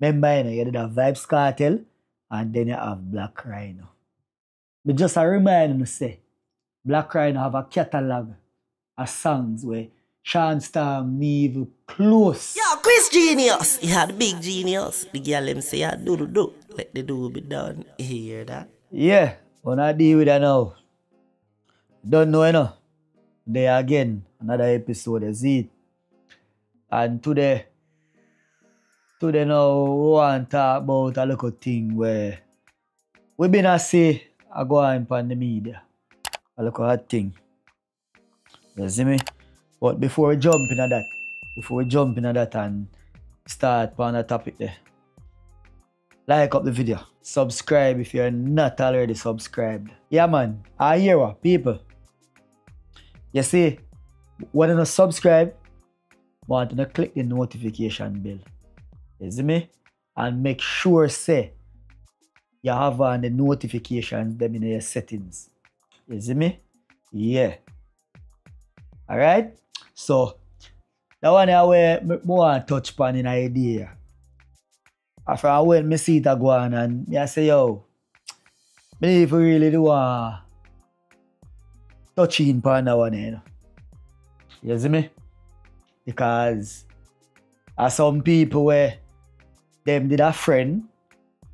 Remember, you, know, you did have Vybz Kartel and then you have Blak Ryno. But just a reminder to say, Blak Ryno have a catalogue of songs where Shawn Storm Neve close. Yo, Krish Genius. He had big genius. The girl him say, yeah, do do do. Let the do be done. You hear that? Yeah, when I deal with that now. Don't know, you know. There again, another episode, see it. And today, today now, we want talk about a little thing where we been a say, I go on on the media. A little hot thing. You see me? But before we jump into that, before we jump into that and start on the topic there, like up the video, subscribe if you're not already subscribed. Yeah, man, I hear what people. You see, when you subscribe, want to click the notification bell. See me? And make sure say you have on the notifications them in your settings. See me? Yeah. Alright? So that one I where me want to touch upon in idea. After when me see it go on and me I say yo, me if we really do want touch in upon that one, you know. You see me? Because as some people where them did a friend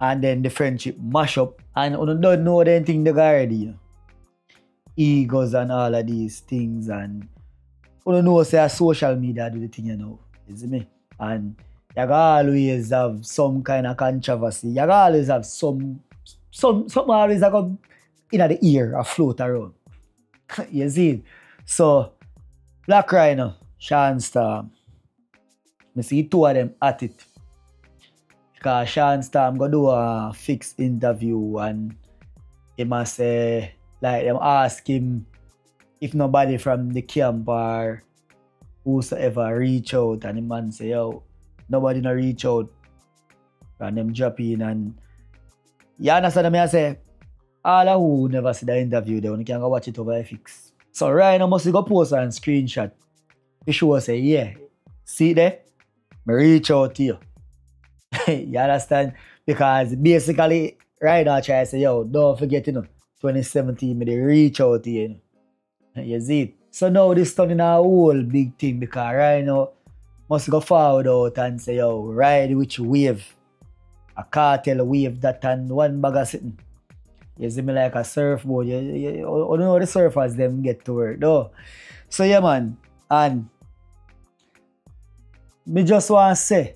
and then the friendship mash up and you don't know anything they got already. Egos and all of these things and you don't know say social media do the thing you know. You see me? And you always have some kind of controversy. You always have some some something always like in the ear or float around. you see? So Blak Ryno, Shawn Storm. I see two of them at it. Because Shawn Storm go do a fixed interview and he must say, like them ask him if nobody from the camp or whosoever reach out and the man say, yo, nobody no reach out. And them drop in and you understand me I say, all of who never see the interview they only can go watch it over fix. So Ryno must go post and screenshot. He sure say, yeah, see there? Me reach out to you. you understand? Because basically, Ryno try to say, yo, don't forget, you know, 2017, me they reach out to you. know. You see? So now this turning a whole big thing because Ryno must go forward out and say, yo, ride which wave. A Kartel wave that and one bag of sitting. You see me like a surfboard. You, you, you, you know the surfers them get to work though. So yeah man, and me just want to say,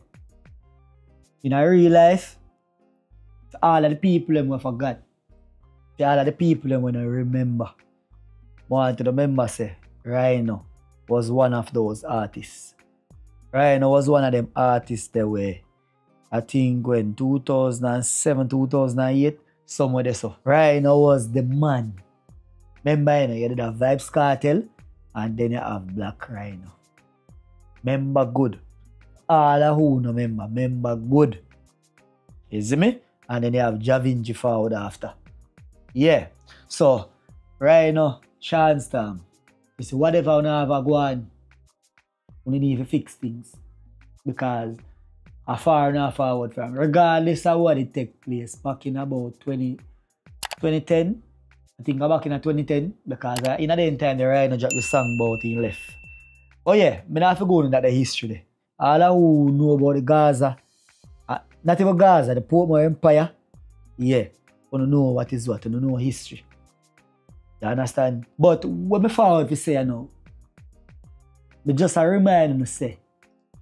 in a real life, all of the people them we forgot, to all of the people them when I remember, want to remember say, Ryno was one of those artists. Ryno was one of them artists that were, I think when 2007, 2008, somewhere there so. Ryno was the man. Remember, you know, you did have Vybz Kartel and then you have Blak Ryno. Remember good. Of who no remember, remember good. You see me? And then you have Jah Vinci forward after. Yeah. So, Ryno, Shawn Storm. You see, whatever you have a go on, you need to fix things. Because a far and forward from, regardless of what it take place back in about 20, 2010. I think back in 2010 because uh, in the time the Ryno dropped the song about him left. Oh yeah, not have to go into that the history there. All who know about the Gaza, uh, not even Gaza, the Portmore Empire, yeah, want to know what is what, want to know history. You understand? But what me forward say now, me just a remind me say,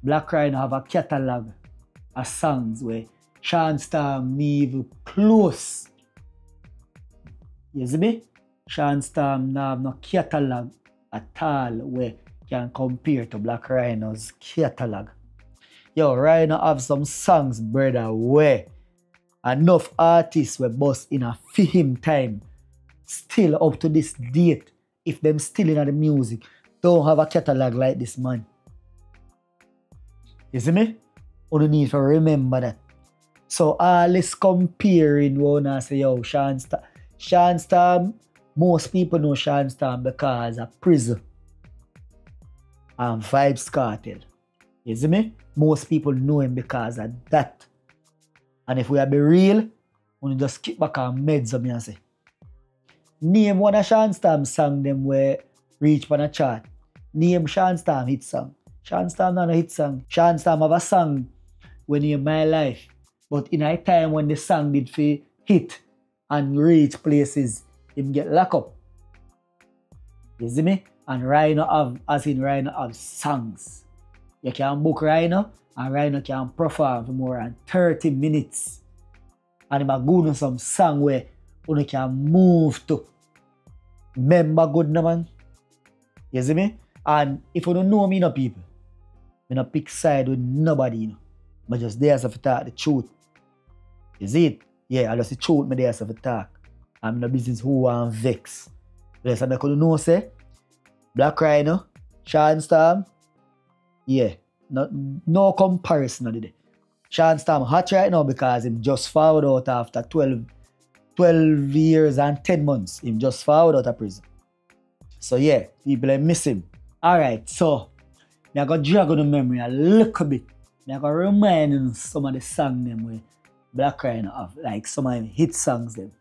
Blak Ryno have a catalogue of songs where Shawn Storm Neve close. You see me? Shawn Storm now have no catalogue at all where can compare to Blak Ryno's catalogue. Yo, Ryno have some songs, brother, where enough artists were bust in a film time. Still up to this date, if them still in the music, don't have a catalogue like this man. You see me? You need to remember that. So all this comparing wanna say, yo, Shawn Storm. Shawn Storm, most people know Shawn Storm because of prison and Vybz Kartel. You see me? Most people know him because of that. And if we are be real, we just keep back our meds on me and say. Name one of Shawn Storm song them where reach on a chart. Name Shawn Storm hit song. Shawn Storm not a hit song. Shawn Storm have a song when in my life. But in a time when the song did fi hit and reach places, him get locked up. You see me? And Ryno have, as in Ryno have songs. You can book Ryno and Ryno can perform for more than 30 minutes. And him a go on some song where you can move to. Remember good man? You see me? And if you don't know me no people, me no pick side with nobody you know. But just there as if talk the truth. See it? Yeah, I just the truth me there as if talk. I'm no business who want vex. Yes, and I could know say Blak Ryno, Shawn Storm, yeah, no, no comparison of the day. Shawn Storm hot right now because him just found out after 12, 12 years and 10 months. Him just found out of prison. So yeah, people miss him. Alright, so me I got drag on the memory a little bit. Me I got remind you some of the song them where Blak Ryno have, like some of him hit songs them.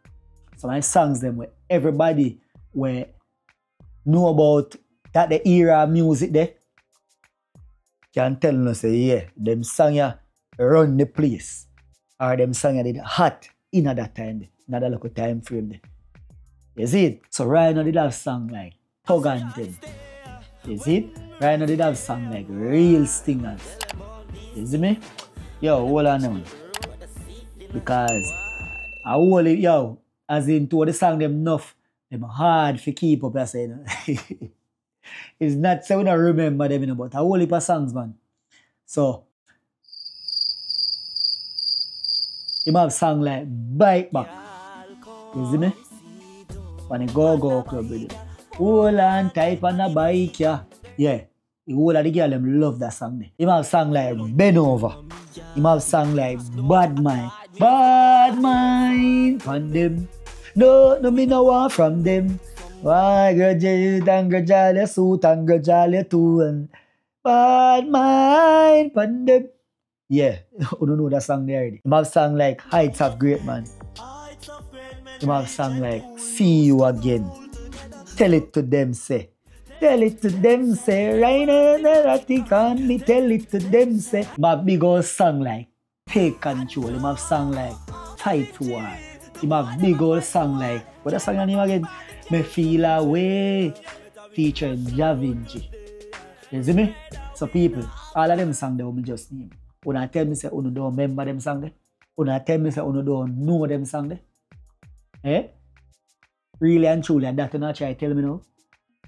Some of the songs them where everybody where know about that the era music there can tell you say yeah, them song ya run the place. Or them song ya did hot in at that time, in that local time frame there. You see it? So Ryno did have song like Tug and Thing. You see it? Ryno did have song like Real Stingers. You see me? Yo, hold on now. Because I hold yo, as in to the song them enough, them hard to keep up, I say. You know? it's not so we don't remember them, you know, but a whole heap of songs, man. So, him have song like Bike Back. You see me? When the go-go club with it. Hold on tight on the bike, yeah. Yeah. The whole of the girl them love that song. There. Have song like Bend Over. Him have song like Bad Mind. Bad Mind them. No, no me no want from them. Why grudge and grudge suit and grudge too and bad mind on them. Yeah, you don't know that song there already. Him have song like Heights of Great Man. Him have song like See You Again. Tell it to them, say. Tell it to them, say. Rainer Narratic on me. Tell it to them, say. Have big old song like Take Control. Him have song like Fight War. Him have big old song like, what that song name again? Me Feel Away. Featuring Jah Vinci. You see me? So people, all of them song they me just name. Una tell me say una don't remember them song there. Una tell me say una don't know them song there. Eh? Really and truly, and that you not try tell me now.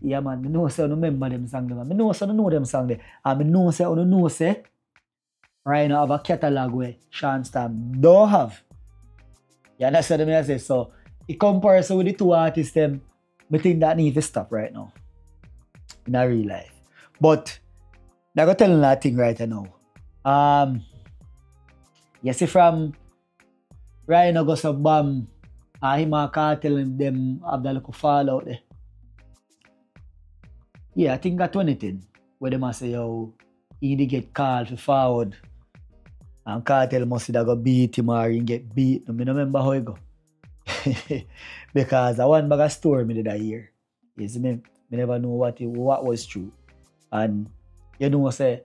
Yeah man, me know say una remember them song there. Me know say una know them song there. And me know say una know say right now I have a catalog where Shawn Storm don't have. You that's what I'm say? So, in comparison with the two artists, them, I think that need to stop right now. In our real life. But, I got tell you that thing right now. Um, you see from now go some bomb, uh, him and Kartel and them have that little fallout there. Yeah, I think that 2010, where them a say, yo, he did get called for forward. And Kartel must have go beat him or he get beat. Don't remember how it go. because I one bag of story me did that year. See me? Me never know what it, what was true. And you know say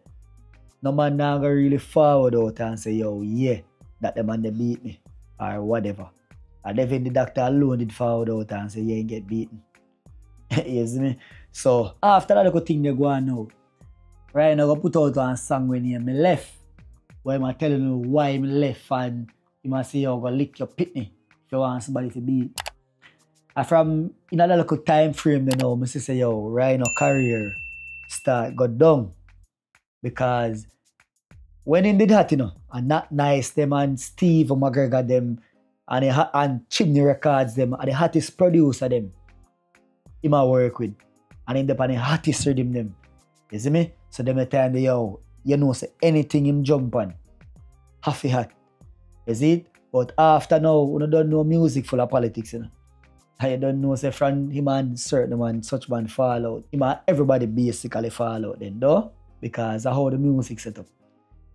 no man now go really forward out and say, yo, yeah, that the man they beat me. Or whatever. And even the doctor alone did forward out and say, yeah, he get beaten. you me? So after that little thing they go on now, right now I put out one song when he me left. Where I'm telling you why I'm left and you must say oh, you're gonna lick your pitney if you want somebody to be. And from in a little time frame you know, I say yo, right now career start got down. Because when he did that, you know, and not nice them and Steve McGregor them and the, hot- and Chimney Records them and the hottest producer them him a work with. And in the the hottest rhythm them. You see me? So them a time they yo, you know say anything him jump on. A hot. You it? But after now, you don't know music full of politics, you know. You don't know say from him and certain man, such man fall out. Him and everybody basically fall out then though. Because of how the music set up.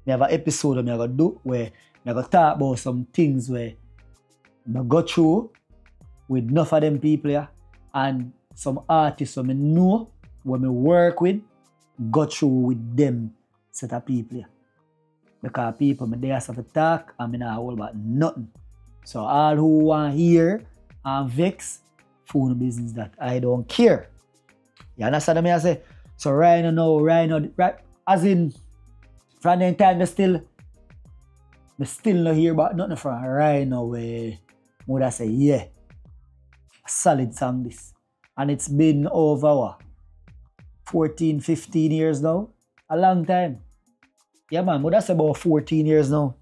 Me have an episode me I gonna do where I go talk about some things where I go through with enough of them people and some artists who I know when I work with go through with them set of people here. Because people me there have to talk and me not hold about nothing. So all who want hear and vex, phone business that I don't care. You understand me I say? So right now, right now, right, as in from the time they still me still not hear about nothing from right now where would I say, yeah, solid song this. And it's been over what, 14, 15 years now? A long time. Yeah man, I say about 14 years now?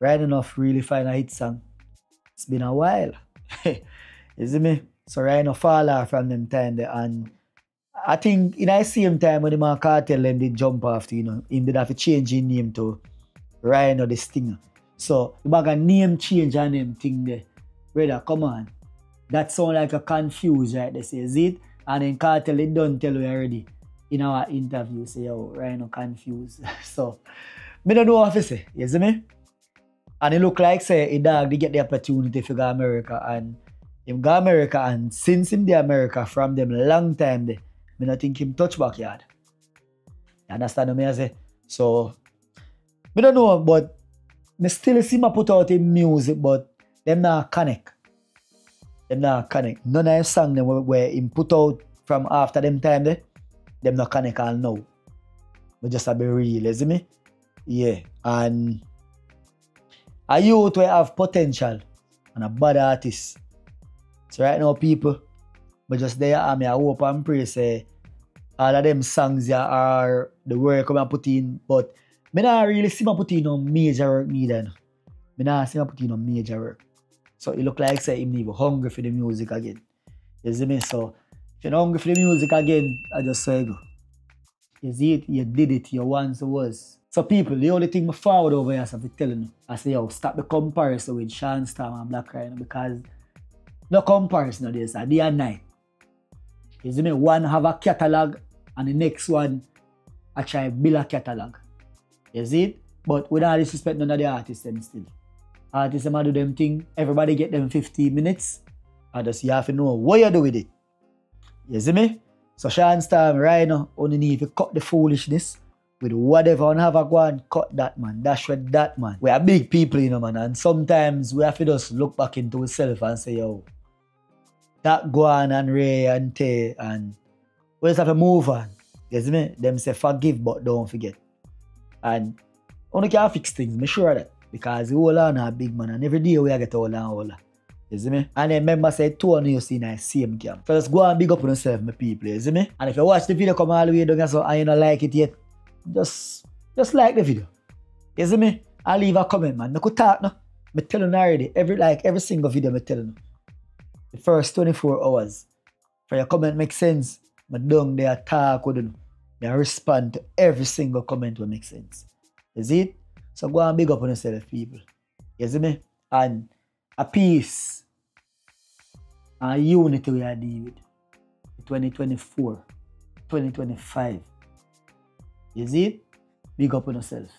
Right enough really find a hit song. It's been a while. you see me? So right now fall off from them time there and I think in the same time when the man Kartel them did jump after, you know, him did have to change his name to Ryno the Stinger. So the bag a name change and name thing there. Brother, come on. That sound like a confused, right? Say, is it? And then Kartel it don't tell you already in our interview, say, oh, yo, Rhino confused. so me don't know what to say, you see me? And it look like say a dog they get the opportunity to go America and him go America and since him the America from them long time there, me not think him touch backyard. You understand me I say? So me don't know, but me still see my put out in music, but them not connect. Them not connect. None of his song them where, where him put out from after them time there, them not connect all now. But just to be real, you see me? Yeah. And a youth will have potential and a bad artist. So right now people, but just there I mean I hope and pray say all of them songs yeah, are the work I'm put in, but me not really see my put in no major work neither. Me not see my put in no major work. So it look like say him even hungry for the music again. You see me? So you're not hungry for the music again, I just say. You see it, you did it, you once was. So people, the only thing me forward over here is to telling you, I say yo, stop the comparison with Shawn Storm and Blak Ryno because no comparison of this, a day and night. You see me? One have a catalog and the next one I try build a catalog. You see it? But without disrespect none of the artists them still. Artists them a do them thing, everybody get them 15 minutes. I just you have to know what you do with it. You see me? So Shawn Storm right now only need to cut the foolishness with whatever on have a go and cut that man. Dash with that man. We are big people, you know, man. And sometimes we have to just look back into ourselves and say, yo, that go on and Ray and Tay and we just have to move on. You see me? Them say forgive but don't forget. And only can fix things, me sure that. Because the whole on a big man and every day we get all and all. You see me? And then remember say on you see in the same camp. So just go and big up on yourself, my people, you see me? And if you watch the video come all the way down so and you don't like it yet, just just like the video. You see me? I'll leave a comment, man. No could talk no. Me telling you already. Every like every single video me telling you. The first 24 hours. For your comment make sense. Me down there talk with you. They respond to every single comment will make sense. See it? So go and big up on yourself, people. You see me? And a peace a unity we are dealing with. 2024, 2025. You see it? Big up on yourself.